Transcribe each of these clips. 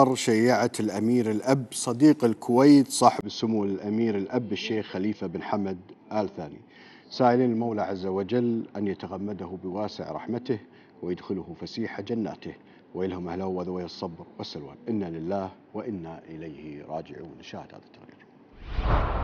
قطر شيعت الأمير الأب صديق الكويت صاحب السمو الأمير الأب الشيخ خليفة بن حمد آل ثاني. سائلين المولى عز وجل أن يتغمده بواسع رحمته ويدخله فسيح جناته. ويلهم أهله وذوي الصبر والسلوان. إنا لله وإنا إليه راجعون. نشاهد هذا التقرير.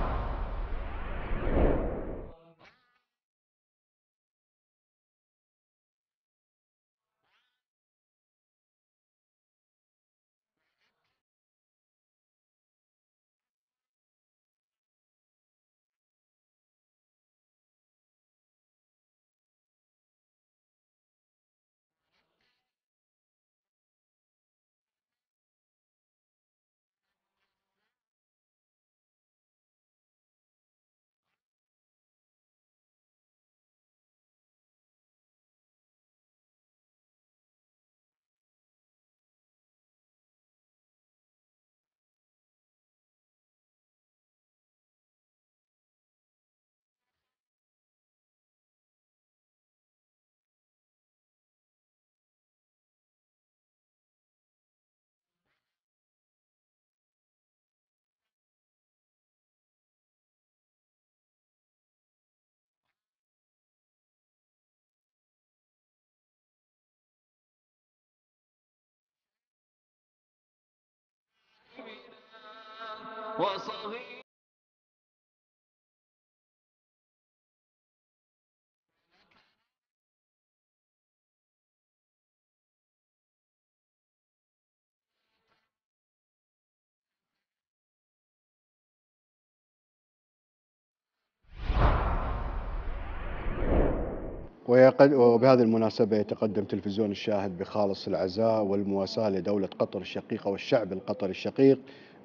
ويقد وبهذه المناسبة يتقدم تلفزيون الشاهد بخالص العزاء والمواساة لدولة قطر الشقيقة والشعب القطري الشقيق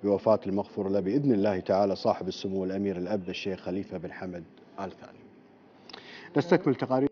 بوفاة المغفور له بإذن الله تعالى صاحب السمو الأمير الأب الشيخ خليفة بن حمد آل ثاني. نستكمل تقارير.